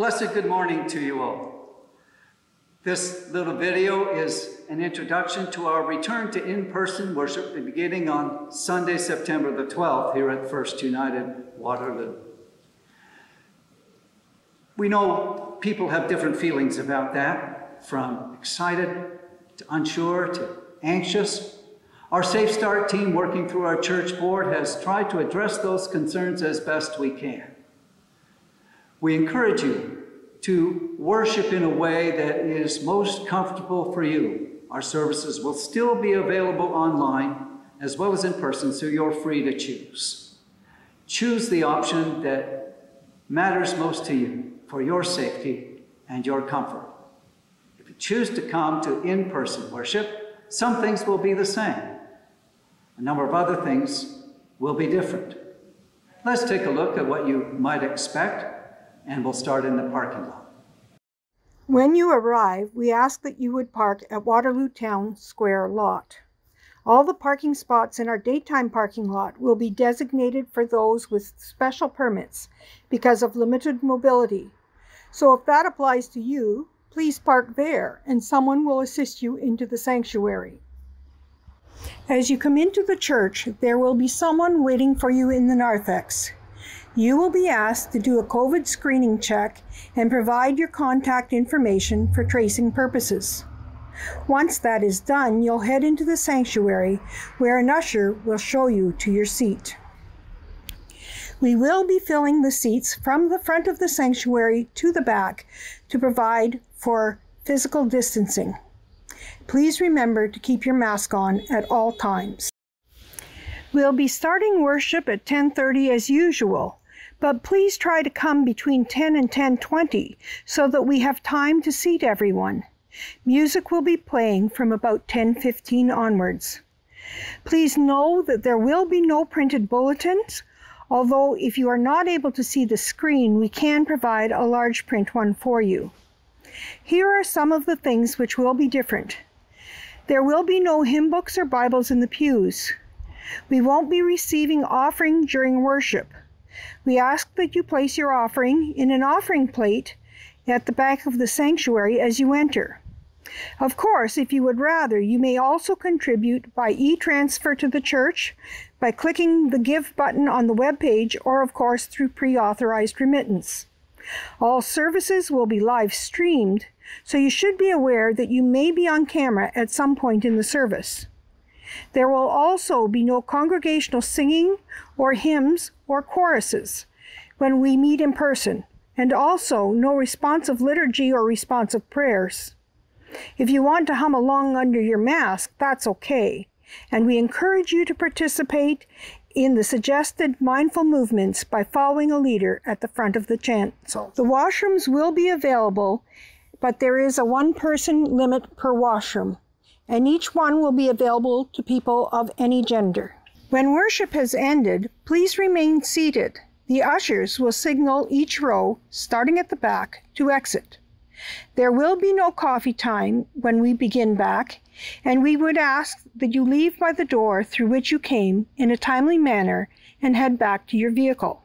Blessed good morning to you all. This little video is an introduction to our return to in-person worship beginning on Sunday, September the 12th here at First United Waterloo. We know people have different feelings about that, from excited to unsure to anxious. Our Safe Start team working through our church board has tried to address those concerns as best we can. We encourage you to worship in a way that is most comfortable for you. Our services will still be available online as well as in person, so you're free to choose. Choose the option that matters most to you for your safety and your comfort. If you choose to come to in person worship, some things will be the same. A number of other things will be different. Let's take a look at what you might expect and we'll start in the parking lot. When you arrive, we ask that you would park at Waterloo Town Square lot. All the parking spots in our daytime parking lot will be designated for those with special permits because of limited mobility. So if that applies to you, please park there and someone will assist you into the sanctuary. As you come into the church, there will be someone waiting for you in the narthex. You will be asked to do a COVID screening check and provide your contact information for tracing purposes. Once that is done, you'll head into the sanctuary where an usher will show you to your seat. We will be filling the seats from the front of the sanctuary to the back to provide for physical distancing. Please remember to keep your mask on at all times. We'll be starting worship at 10:30 as usual, but please try to come between 10 and 10:20 so that we have time to seat everyone. Music will be playing from about 10:15 onwards. Please know that there will be no printed bulletins, although if you are not able to see the screen, we can provide a large print one for you. Here are some of the things which will be different. There will be no hymn books or Bibles in the pews. We won't be receiving offering during worship. We ask that you place your offering in an offering plate at the back of the sanctuary as you enter. Of course, if you would rather, you may also contribute by e-transfer to the church, by clicking the Give button on the web page, or of course through pre-authorized remittance. All services will be live streamed, so you should be aware that you may be on camera at some point in the service. There will also be no congregational singing or hymns or choruses when we meet in person, and also no responsive liturgy or responsive prayers. If you want to hum along under your mask, that's okay, and we encourage you to participate in the suggested mindful movements by following a leader at the front of the chancel. The washrooms will be available, but there is a one person limit per washroom and each one will be available to people of any gender. When worship has ended, please remain seated. The ushers will signal each row, starting at the back, to exit. There will be no coffee time when we begin back, and we would ask that you leave by the door through which you came in a timely manner and head back to your vehicle.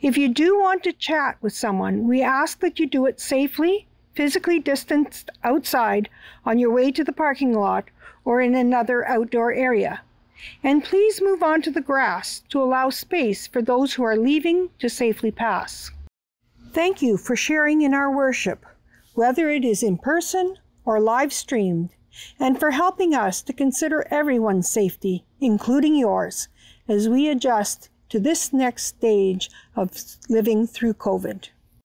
If you do want to chat with someone, we ask that you do it safely physically distanced outside on your way to the parking lot or in another outdoor area. And please move on to the grass to allow space for those who are leaving to safely pass. Thank you for sharing in our worship, whether it is in person or live streamed, and for helping us to consider everyone's safety, including yours, as we adjust to this next stage of living through COVID.